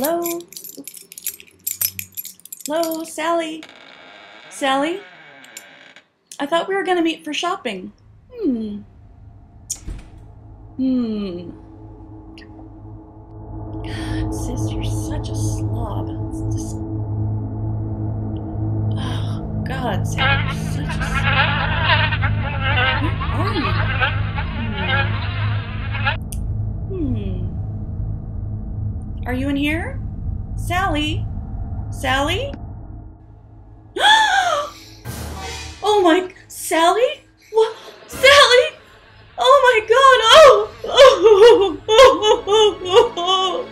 Hello? Hello, Sally? Sally? I thought we were gonna meet for shopping. Hmm. Hmm. God, sis, you're such a slob. It's just... Oh, God, Sally, you're such a slob. Where are you? Hmm. Hmm. Are you in here? Sally? Sally? oh my, Sally? What? Sally? Oh my god, oh! Oh! Oh! Oh!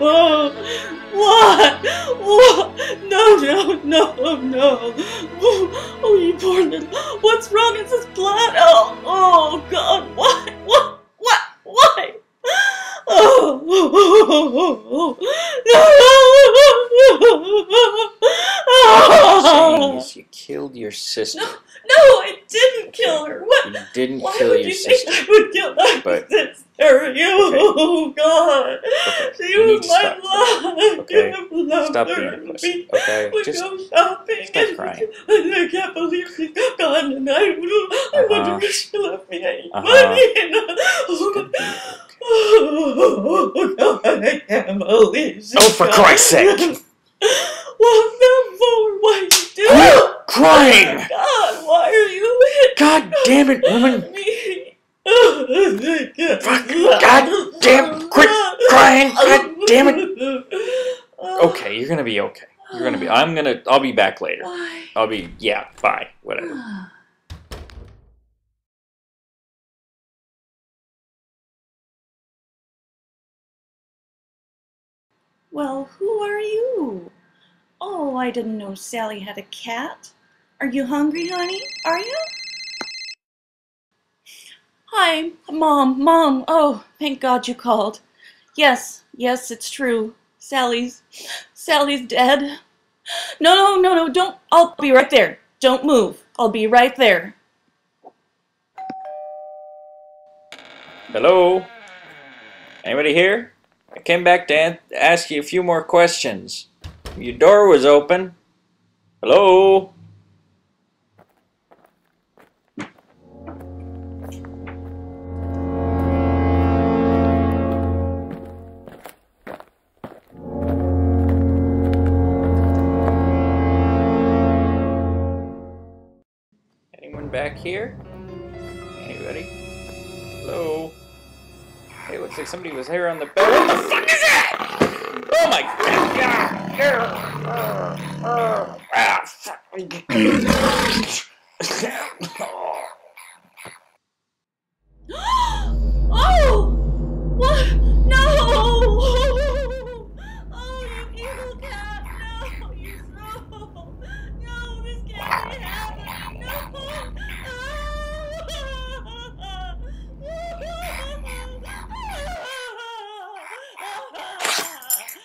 oh. What? What? No, no, no, no. Oh, oh, you poor little. Your sister. No, no, I didn't kill her. What? You didn't Why kill would your you sister. think I would kill my But- sister? You, oh God! Okay, She you need was my stop. life. Okay, You loved Stop her being a and pussy. me. Okay, We just go shopping. stop and- crying. I can't believe she's gone, and I, I Uh-huh. wonder if she left me any Uh-huh. money. And, it's oh, gonna be okay. oh, God, I can't believe she's Oh, for. Christ's sake! What's that for? Why you do? Quit crying! Oh God, why are you God damn it, woman! Oh Fuck, God damn, quit crying, God damn it. Oh. Okay, you're gonna be okay. You're gonna be. I'm gonna. I'll be back later. Why? I'll be. Yeah, bye. Whatever. Ah. Well, who are you? Oh, I didn't know Sally had a cat. Are you hungry, honey? Are you? Hi, Mom, Mom. Oh, thank God you called. Yes, yes, it's true. Sally's, Sally's dead. No, no, no, no, don't. I'll be right there. Don't move. I'll be right there. Hello? Anybody here? I came back to ask you a few more questions. Your door was open. Hello? Back here? Anybody? Hello? Hey, looks like somebody was here on the bed. What the fuck is that? Oh my god! Ah, fuck.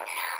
Yeah.